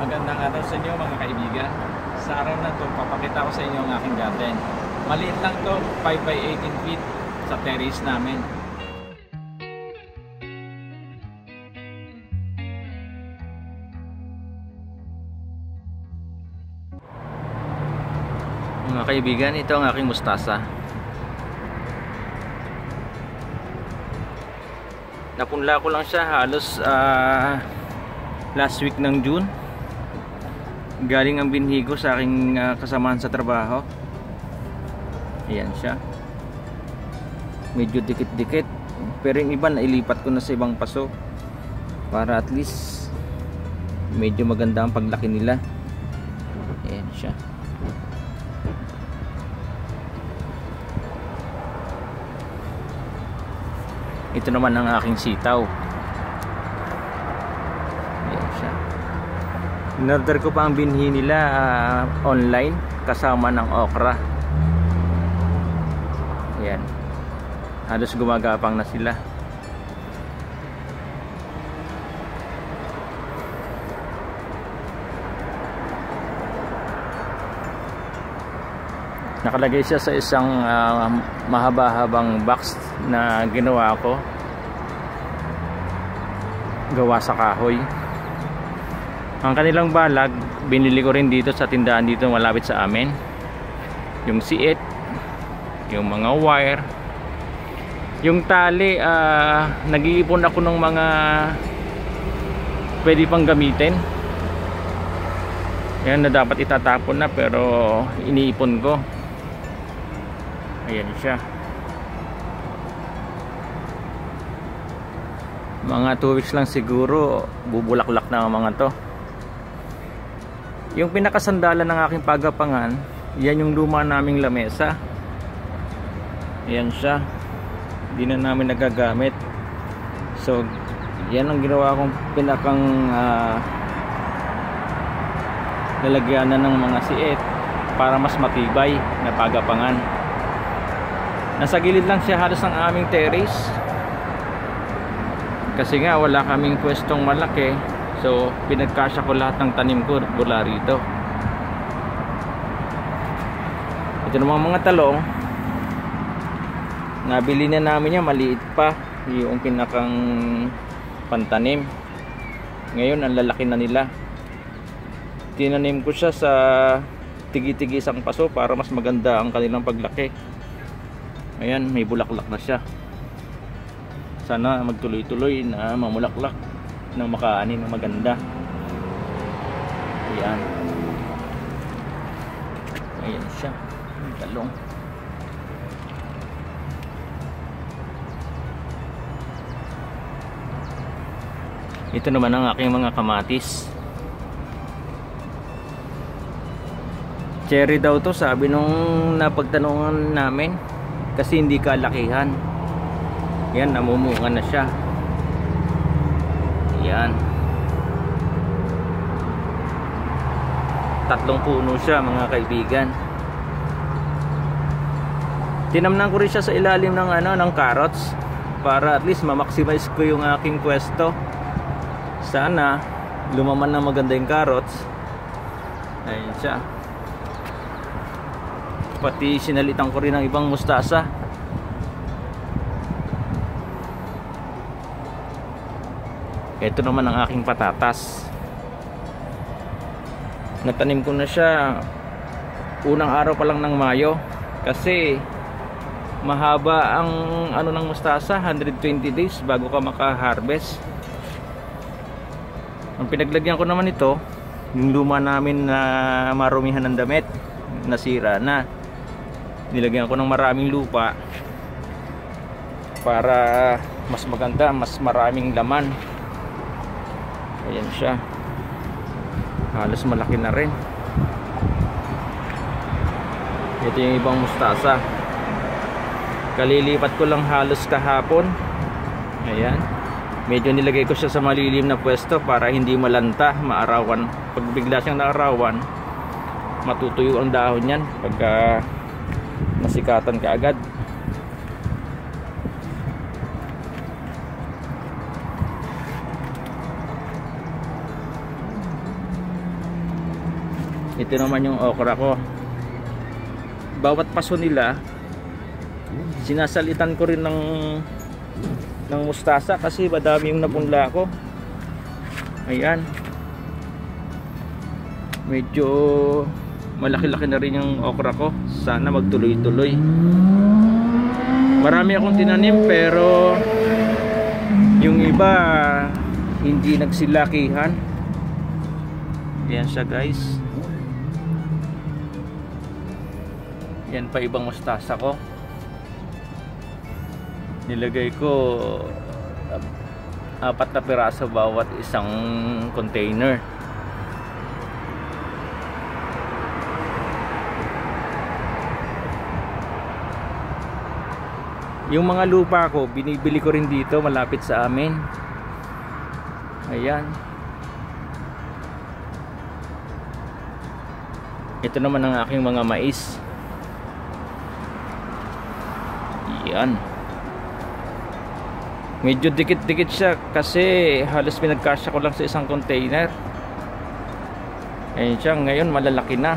Magandang araw sa inyo mga kaibigan. Sa araw na to, papakita ko sa inyo ang aking garden. Maliit lang to, 5 by 18 feet sa terrace namin. Mga kaibigan, ito ang aking mustasa. Napunla ko lang siya halos ah, last week ng June. Galing ang binhi ko sa aking ah, kasamahan sa trabaho. Ayan siya. Medyo dikit-dikit. Pero yung iba nailipat ko na sa ibang paso. Para at least medyo maganda ang paglaki nila. Ayan siya. Ito naman ang aking sitaw. Ayan siya. In-order ko pa ang binhi nila ah, online kasama ng okra. Ayan. Halos gumagapang na sila. Nakalagay siya sa isang ah, mahaba-habang box na ginawa ko gawa sa kahoy ang kanilang balag binili ko rin dito sa tindahan dito malapit sa amin. Yung siit yung mga wire yung tali uh, nag-iipon ako ng mga pwede pang gamitin. Yan na dapat itatapon na pero iniipon ko. Ayan siya. Mga 2 weeks lang siguro bubulaklak na ang mga to yung pinakasandalan ng aking pagapangan yan yung luma naming lamesa. Yan siya. Hindi na namin nagagamit. So yan ang ginawa kong pinakang uh, lalagyanan ng mga siet para mas matibay na pagapangan. Nasa gilid lang siya halos ng aming terrace. Kasi nga wala kaming pwestong malaki so pinagkasya ko lahat ng tanim ko mula rito. Ito namang mga talong. Nabili na namin yan maliit pa. Yung pinakang pantanim. Ngayon ang lalaki na nila. Tinanim ko siya sa tigi-tigi isang paso para mas maganda ang kanilang paglaki. Ayan may bulaklak na siya. Sana magtuloy-tuloy na mamulaklak ng makaani ng maganda. Ayan. Ayan siya. May talong ito naman ang aking mga kamatis. Cherry daw to sabi nung napagtanungan namin. Kasi hindi kalakihan. Yan namumunga na siya yan tatlong puno siya mga kaibigan. Tinamnan ko rin siya sa ilalim ng ano ng carrots para at least ma-maximize ko yung aking pwesto. Sana lumaman na maganda yung carrots. Ayun siya. Pati sinalitan ko rin ng ibang mustasa ito naman ang aking patatas. Natanim ko na siya unang araw pa lang ng Mayo kasi mahaba ang ano ng mustasa 120 days bago ka maka-harvest. Ang pinaglagyan ko naman ito yung luma namin na marumihan ng damit nasira na. Nilagyan ko ng maraming lupa para mas maganda mas maraming laman ayan siya. Halos malaki na rin. Ito yung ibang mustasa. Kalilipat ko lang halos kahapon. Ayan. Medyo nilagay ko siya sa malilim na pwesto para hindi malanta maarawan. Pag bigla siyang naarawan matutuyo ang dahon yan pagka nasikatan ka agad ito naman yung okra ko. Bawat paso nila sinasalitan ko rin ng ng mustasa kasi madami yung napunla ko. Ayan. Medyo malaki-laki na rin yung okra ko. Sana magtuloy-tuloy. Marami akong tinanim pero yung iba hindi nagsilakihan. Yan siya guys yan pa ibang mustasa ko. Nilagay ko uh, apat na piraso bawat isang container. Yung mga lupa ko binibili ko rin dito malapit sa amin. Ayan. Ito naman ang aking mga mais yan. Medyo dikit-dikit siya kasi halos pinagkasya ko lang sa isang container. Ayun siya ngayon malalaki na.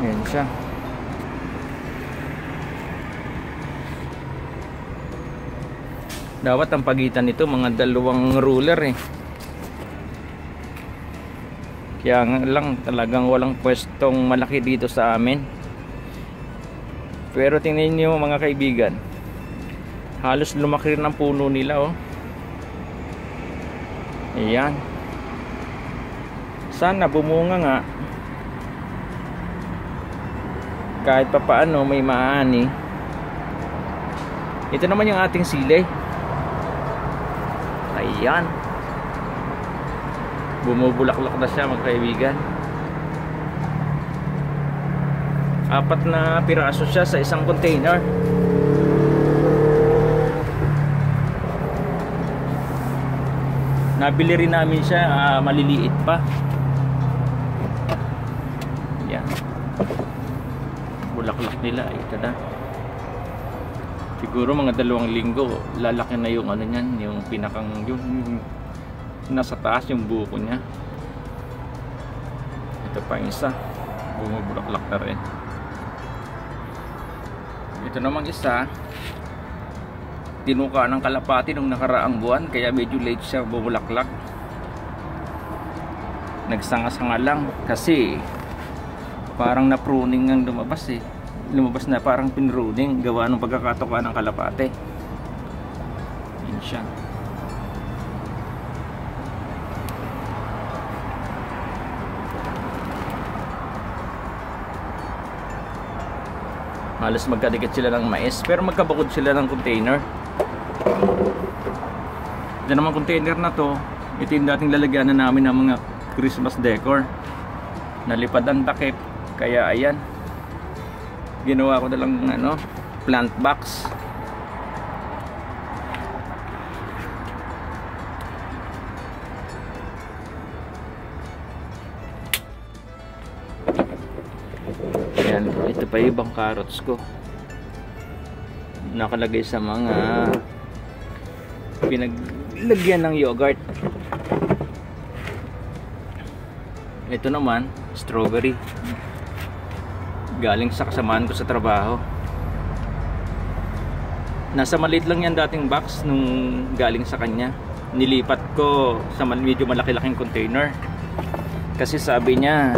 Ayun siya. Dapat ang pagitan nito mga dalawang ruler eh. Kaya lang talagang walang pwestong malaki dito sa amin pero tingnan niyo mga kaibigan halos lumaki rin ang puno nila oh. Ayan. Sana bumunga nga. Kahit pa paano may maani. Ito naman yung ating sili ayan. Bumubulaklak na siya mga kaibigan apat na piraso siya sa isang container. Nabili rin namin siya uh, maliliit pa. Yan. Bulaklak nila ito na siguro mga dalawang linggo lalaki na yung ano niyan yung pinakang yung, yung nasa taas yung buko niya. Ito pa isa. Bumubulaklak na rin ito namang isa tinuka ng kalapati nung nakaraang buwan kaya medyo late siya bumulaklak nagsanga-sanga lang kasi parang na pruning ang lumabas eh. Lumabas na parang pinruning gawa ng pagkakatoka ng kalapate. Yun siya halos magkadikit sila ng mais pero magkabukod sila ng container. Ito naman container na to. Ito yung dating lalagyan na namin ng mga Christmas decor. Nalipad ang takip kaya ayan. Ginawa ko na lang ano, plant box ito pa ibang carrots ko. Nakalagay sa mga pinaglagyan ng yogurt. Ito naman strawberry. Galing sa kasamaan ko sa trabaho. Nasa maliit lang yan dating box nung galing sa kanya. Nilipat ko sa medyo malaki-laking container. Kasi sabi niya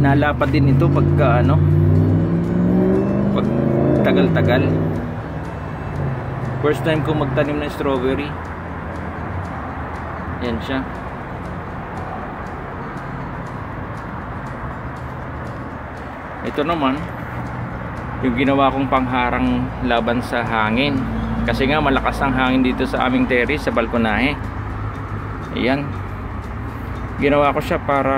nalapad din ito pagka ano pag tagal-tagal. First time ko magtanim ng strawberry. Yan siya. Ito naman yung ginawa kong pangharang laban sa hangin. Kasi nga malakas ang hangin dito sa aming terrace sa balkonahe. Ayan. Ginawa ko siya para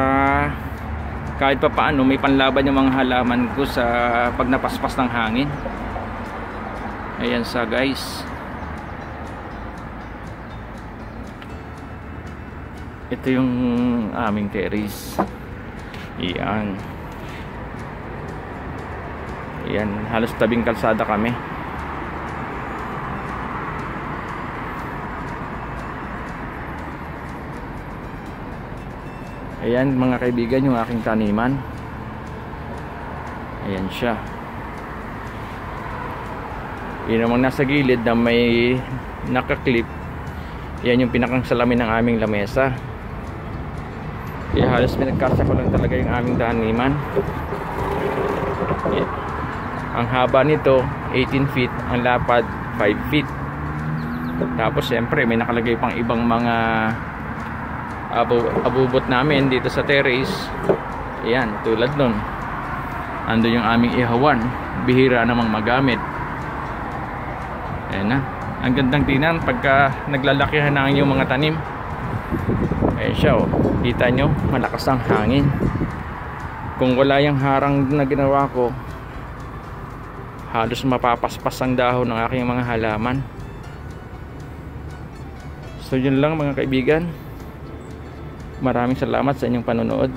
kahit pa paano may panlaban yung mga halaman ko sa pag napaspas ng hangin. Ayan sa guys. Ito yung aming terrace. Iyan iyan halos tabing kalsada kami Ayan mga kaibigan yung aking taniman. Ayan siya. Yun namang nasa gilid na may nakaklip. Yan yung pinakang salamin ng aming lamesa. Kaya halos pinagkasya ko lang talaga yung aming taniman. Yan. Ang haba nito 18 feet, ang lapad 5 feet. Tapos siyempre may nakalagay pang ibang mga abu abubot namin dito sa terrace. Ayan, tulad nun. Ando yung aming ihawan. Bihira namang magamit. Ayan na. Ang gandang tinan pagka naglalakihan na inyong mga tanim. Ayan siya oh. Kita nyo, malakas ang hangin. Kung wala yung harang na ginawa ko, halos mapapaspas ang dahon ng aking mga halaman. So yun lang mga kaibigan. Maraming salamat sa inyong panonood.